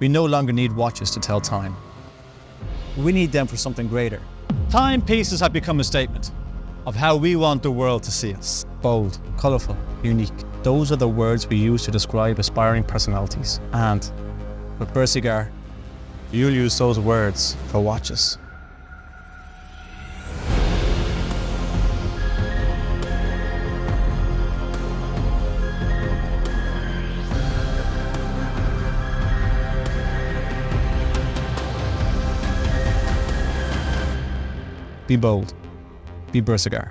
We no longer need watches to tell time. We need them for something greater. Timepieces have become a statement of how we want the world to see us. Bold, colourful, unique. Those are the words we use to describe aspiring personalities. And with Bersigar, you'll use those words for watches. Be bold. Be Bersigar.